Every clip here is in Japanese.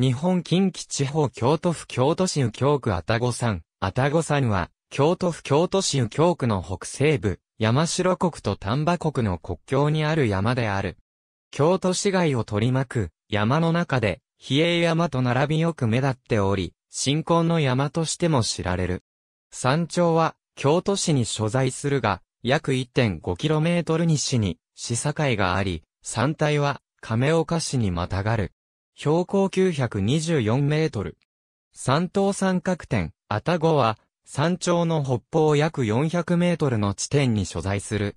日本近畿地方京都府京都市右京区愛宕山。愛宕山は、京都府京都市右京区の北西部、山城国と丹波国の国境にある山である。京都市街を取り巻く山の中で、比叡山と並びよく目立っており、新婚の山としても知られる。山頂は、京都市に所在するが、約 1.5km 西に、市境があり、山体は、亀岡市にまたがる。標高924メートル。山東三角点、愛宕は、山頂の北方約400メートルの地点に所在する。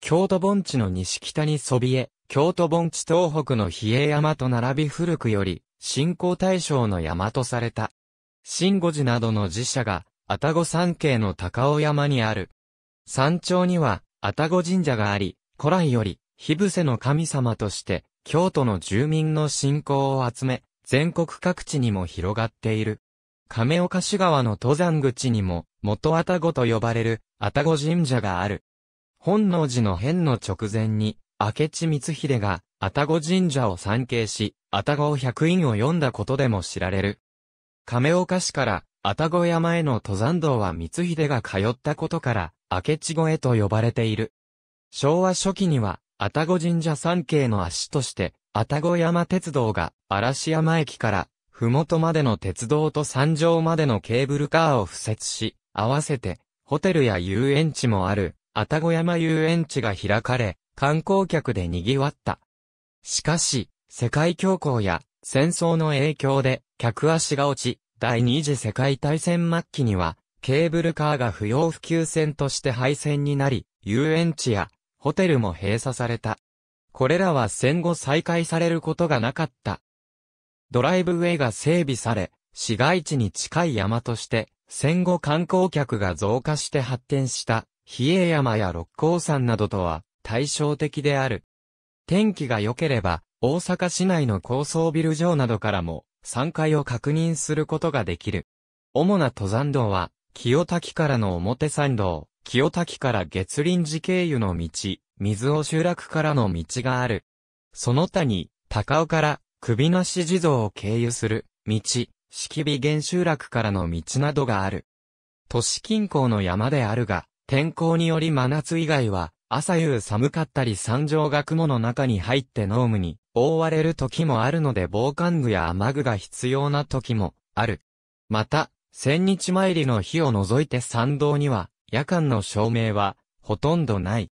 京都盆地の西北にそびえ、京都盆地東北の比叡山と並び古くより、信仰大将の山とされた。新五寺などの寺社が、愛宕山系の高尾山にある。山頂には、愛宕神社があり、古来より、火伏せの神様として、京都の住民の信仰を集め、全国各地にも広がっている。亀岡市川の登山口にも、元愛宕と呼ばれる、愛宕神社がある。本能寺の変の直前に、明智光秀が、愛宕神社を参詣し、愛宕百院を読んだことでも知られる。亀岡市から、愛宕山への登山道は光秀が通ったことから、明智越えと呼ばれている。昭和初期には、愛宕神社山系の足として、愛宕山鉄道が嵐山駅から、ふもとまでの鉄道と山上までのケーブルカーを敷設し、合わせて、ホテルや遊園地もある、愛宕山遊園地が開かれ、観光客で賑わった。しかし、世界恐慌や戦争の影響で客足が落ち、第二次世界大戦末期には、ケーブルカーが不要不急線として廃線になり、遊園地やホテルも閉鎖された。これらは戦後再開されることがなかった。ドライブウェイが整備され、市街地に近い山として、戦後観光客が増加して発展した、比叡山や六甲山などとは対照的である。天気が良ければ、大阪市内の高層ビル上などからも、山階を確認することができる。主な登山道は、清滝からの表参道、清滝から月林寺経由の道、水尾集落からの道がある。その他に、高尾から首なし地蔵を経由する道、式美原集落からの道などがある。都市近郊の山であるが、天候により真夏以外は、朝夕寒かったり山上が雲の中に入って濃霧に覆われる時もあるので防寒具や雨具が必要な時もある。また、千日参りの日を除いて山道には夜間の照明は、ほとんどない。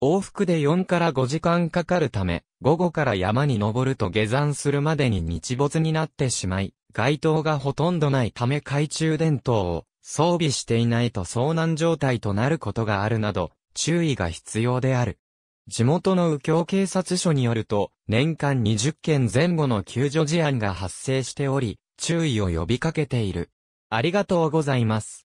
往復で4から5時間かかるため、午後から山に登ると下山するまでに日没になってしまい、街灯がほとんどないため懐中電灯を装備していないと遭難状態となることがあるなど、注意が必要である。地元の右京警察署によると、年間20件前後の救助事案が発生しており、注意を呼びかけている。ありがとうございます。